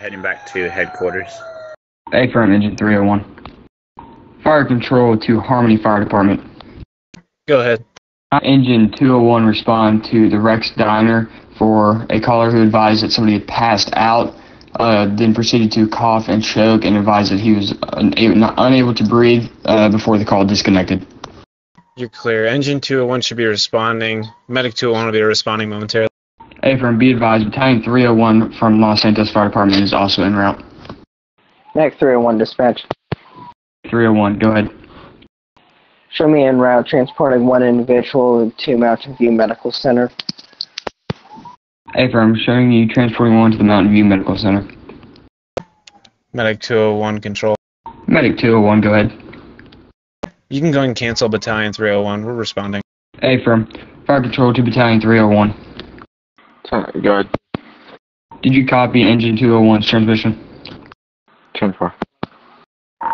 Heading back to headquarters. A firm engine 301. Fire control to Harmony Fire Department. Go ahead. Engine 201 respond to the Rex Diner for a caller who advised that somebody had passed out, uh, then proceeded to cough and choke and advised that he was unable, not, unable to breathe uh, before the call disconnected. You're clear. Engine 201 should be responding. Medic 201 will be responding momentarily. A firm, be advised, Battalion 301 from Los Santos Fire Department is also en route. Mac 301 dispatch. 301, go ahead. Show me en route transporting one individual to Mountain View Medical Center. A firm, showing you transporting one to the Mountain View Medical Center. Medic 201 control. Medic 201, go ahead. You can go and cancel Battalion 301. We're responding. A firm, fire control to Battalion 301. Go ahead. Did you copy engine 201's transmission? 10 4.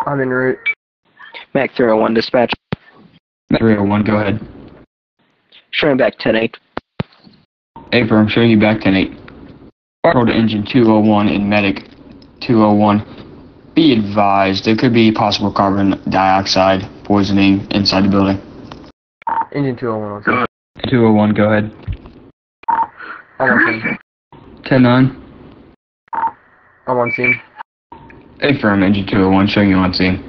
I'm en route. Mac 301 dispatch. 301, go ahead. Showing back 10-8. A firm, showing you back 10-8. Fire control to engine 201 and medic 201. Be advised, there could be possible carbon dioxide poisoning inside the building. Engine 201. 201, go ahead. I'm on scene. 10-9. I'm on scene. A firm, engine 201, showing you on scene.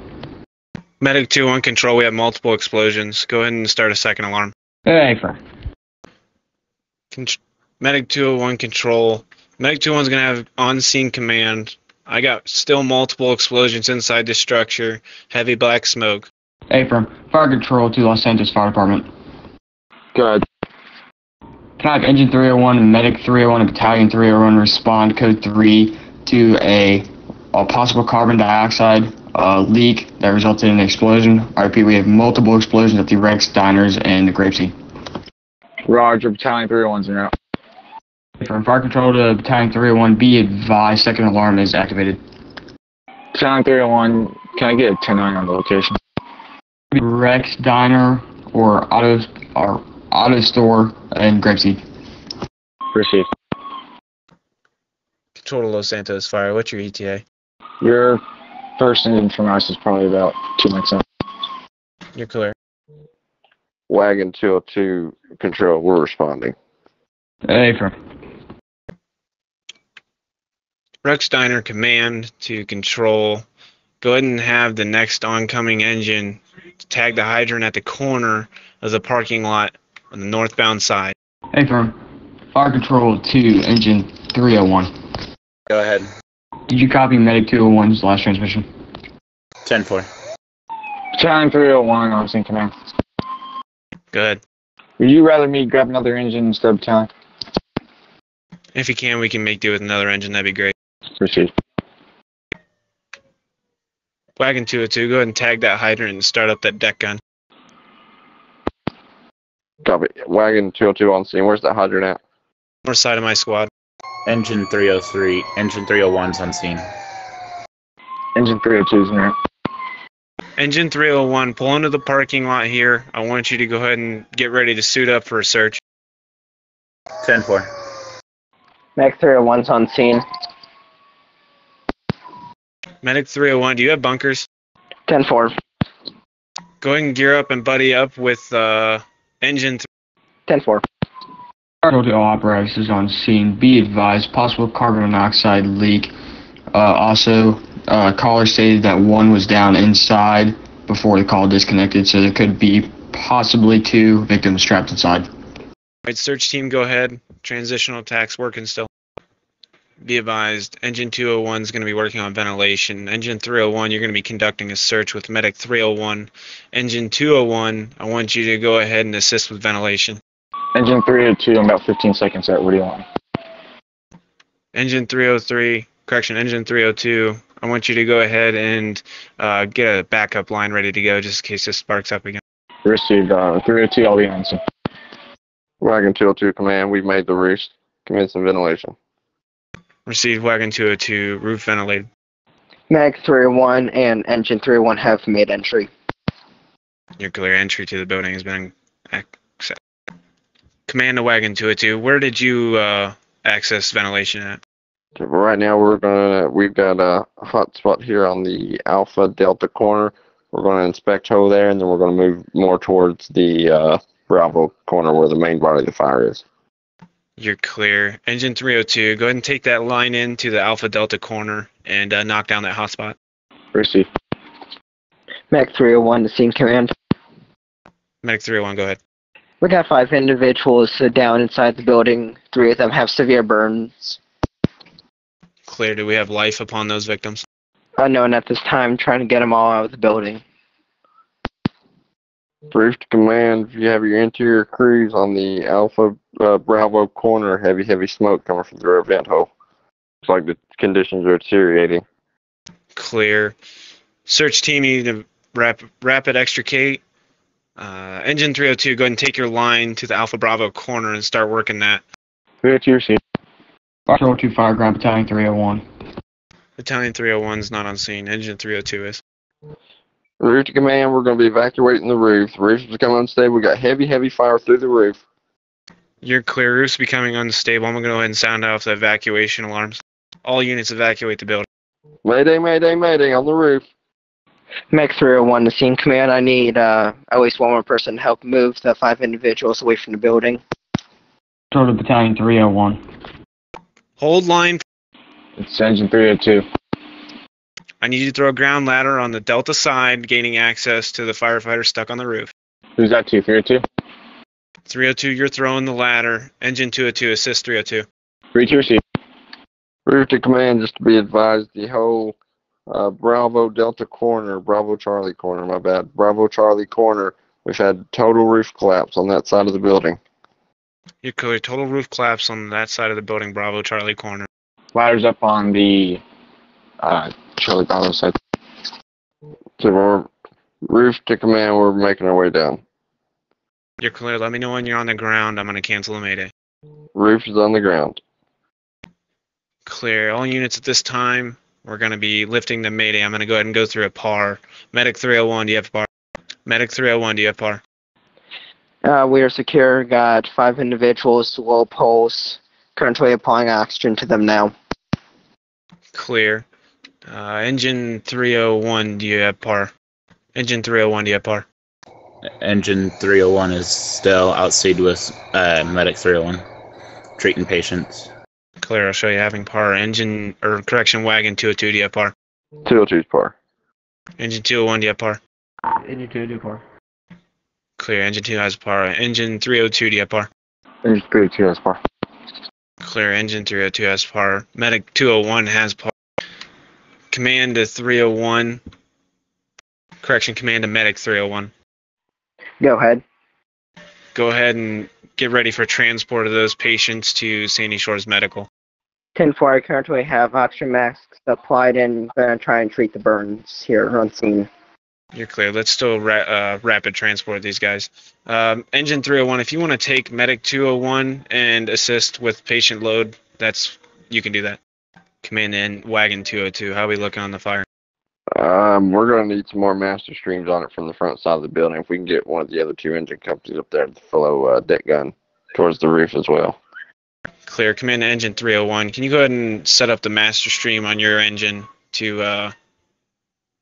Medic 201 control. We have multiple explosions. Go ahead and start a second alarm. A firm. Con- Medic 201 control. Medic 201 is going to have on scene command. I got still multiple explosions inside the structure. Heavy black smoke. A firm, fire control to Los Santos Fire Department. Go ahead. Can I have engine 301 and medic 301 and battalion 301 respond code 3 to a, a possible carbon dioxide uh, leak that resulted in an explosion? I repeat, we have multiple explosions at the Rex Diners and the Grapeseed. Roger, Battalion 301's in route. From fire control to battalion 301, be advised, second alarm is activated. Battalion 301, can I get a 10 9 on the location? Rex Diner or Autos, or auto store and Grapeseed. Receive. Control to Los Santos Fire. What's your ETA? Your first engine from us is probably about two minutes out. You're clear. Wagon 202 control, we're responding. A firm. Rex Diner command to control. Go ahead and have the next oncoming engine tag the hydrant at the corner of the parking lot on the northbound side. Hey, firm. Fire control 2, engine 301. Go ahead. Did you copy medic 201's last transmission? 10 4. Battalion 301 on scene command. Go ahead. Would you rather me grab another engine instead of battalion? If you can, we can make do with another engine. That'd be great. Receive. Wagon 202, go ahead and tag that hydrant and start up that deck gun. Copy. Wagon 202 on scene. Where's the hydrant at? North side of my squad. Engine 303. Engine 301's on scene. Engine 302's in route. Engine 301, pull into the parking lot here. I want you to go ahead and get ready to suit up for a search. 10 4. Mac 301's on scene. Medic 301, do you have bunkers? 10-4. Go ahead and gear up and buddy up with uh, engine. Th- 10-4. Fire control to all operators on scene. Be advised, possible carbon monoxide leak. Uh, also, uh, caller stated that one was down inside before the call disconnected, so there could be possibly two victims trapped inside. right, search team, go ahead. Transitional attacks working still. Be advised, engine 201 is going to be working on ventilation. Engine 301, you're going to be conducting a search with medic 301. Engine 201, I want you to go ahead and assist with ventilation. Engine 302, I'm about 15 seconds out. What do you want? Engine 303, correction, engine 302. I want you to go ahead and uh, get a backup line ready to go just in case this sparks up again. Received. Uh, 302, I'll be on scene. Wagon 202 command, we've made the roost. Commencing ventilation. Received wagon 202, roof ventilated. Mac 301 and Engine 301 have made entry. Your clear entry to the building has been accepted. Command to wagon 202, where did you uh, access ventilation at? Right now we're gonna we've got a hot spot here on the Alpha Delta corner. We're gonna inspect hole there, and then we're gonna move more towards the uh, Bravo corner where the main body of the fire is. You're clear. Engine 302, go ahead and take that line in to the Alpha Delta corner and uh, knock down that hotspot. Receive. Mech 301 to scene command. Medic 301, go ahead. We got five individuals uh, down inside the building. Three of them have severe burns. Clear. Do we have life upon those victims? Unknown at this time, trying to get them all out of the building. Roof to command, if you have your interior crews on the Alpha uh, Bravo corner, heavy, heavy smoke coming from the rear vent hole. Looks like the conditions are deteriorating. Clear. Search team, you need to rap, rapid extricate. Uh, engine 302, go ahead and take your line to the Alpha Bravo corner and start working that. 302 receive. Fire 2 Fireground Battalion 301. Battalion 301 is not on scene. Engine 302 is. Roof to command, we're going to be evacuating the roof. The roof is becoming unstable. We got heavy, heavy fire through the roof. You're clear. Roof's becoming unstable. I'm going to go ahead and sound off the evacuation alarms. All units evacuate the building. Mayday, mayday, mayday on the roof. Mech 301 to scene command. I need uh, at least one more person to help move the five individuals away from the building. Control to Battalion 301. Hold line. It's engine 302. I need you to throw a ground ladder on the Delta side, gaining access to the firefighter stuck on the roof. Who's that to? 302? 302, you're throwing the ladder. Engine 202, assist 302. 302 receive. Roof to command, just to be advised, the whole uh, Bravo Delta corner, Bravo Charlie corner, my bad, Bravo Charlie corner, we've had total roof collapse on that side of the building. You're clear. Total roof collapse on that side of the building, Bravo Charlie corner. Ladders up on the uh, Charlie Bravo side. So we're roof to command, we're making our way down. You're clear. Let me know when you're on the ground. I'm going to cancel the mayday. Roof is on the ground. Clear. All units at this time. We're going to be lifting the mayday. I'm going to go ahead and go through a par. Medic 301, do you have par? Medic 301, do you have par? Uh, we are secure. Got five individuals, low pulse. Currently applying oxygen to them now. Clear. Uh, engine 301, do you have par? Engine 301, do you have par? Engine 301 is still outside with uh, Medic 301, treating patients. Clear. I'll show you having par. Engine, or correction, wagon 202, do you have par? 202 is par. Engine 201, do you have par? Engine 2 par. Clear. Engine 2 has par. Engine 302, do you have par? Engine 302 has par. Clear. Engine 302 has par. Medic 201 has par. Command to 301. Correction, command to Medic 301. Go ahead. Go ahead and get ready for transport of those patients to Sandy Shores Medical. 10-4, I currently have oxygen masks applied and going to try and treat the burns here on scene. You're clear. Let's still ra- uh, rapid transport these guys. Um, Engine 301, if you want to take Medic 201 and assist with patient load, that's you can do that. Command in Wagon 202. How are we looking on the fire? Um, we're going to need some more master streams on it from the front side of the building. If we can get one of the other two engine companies up there to follow uh, deck gun towards the roof as well. Clear. Command to Engine 301. Can you go ahead and set up the master stream on your engine to uh,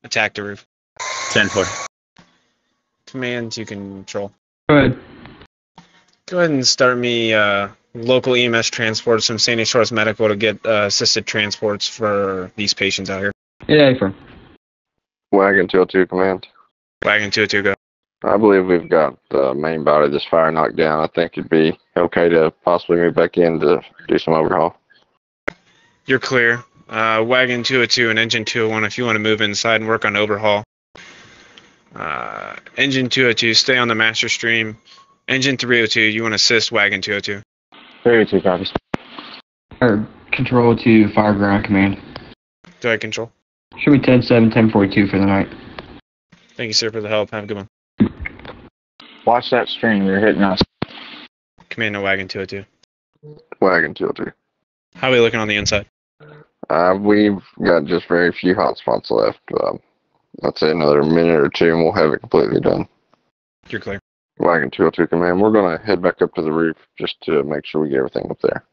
attack the roof? 10 4. Command to control. Go ahead. Go ahead and start me uh, local EMS transports from Sandy Shores Medical to get uh, assisted transports for these patients out here. Yeah, affirm. Wagon 202 command. Wagon 202, go. I believe we've got the main body of this fire knocked down. I think it'd be okay to possibly move back in to do some overhaul. You're clear. Uh, wagon 202 and engine 201 if you want to move inside and work on overhaul. Uh, engine 202, stay on the master stream. Engine 302, you want to assist wagon 202. 302 copies. Or control to Fireground Command. Do I control? Should be 10 7, 10 42 for the night. Thank you, sir, for the help. Have a good one. Watch that stream. You're hitting us. Command to wagon 202. Wagon 202. How are we looking on the inside? Uh, we've got just very few hot spots left. Um, I'd say another minute or two and we'll have it completely done. You're clear. Wagon 202 command, we're going to head back up to the roof just to make sure we get everything up there.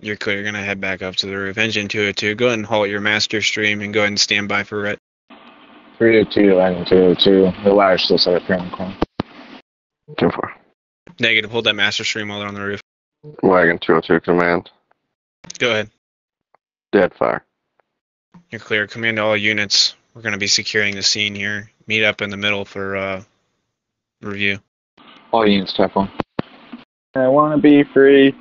You're clear. You're gonna head back up to the roof. Engine 202, go ahead and halt your master stream and go ahead and stand by for Ret. 302 and 202. The ladder's still set up here in the corner. Ten four. Negative. Hold that master stream while they're on the roof. Wagon 202 command. Go ahead. Dead fire. You're clear. Command all units. We're gonna be securing the scene here. Meet up in the middle for uh, review. Units, type 1. I want to be free.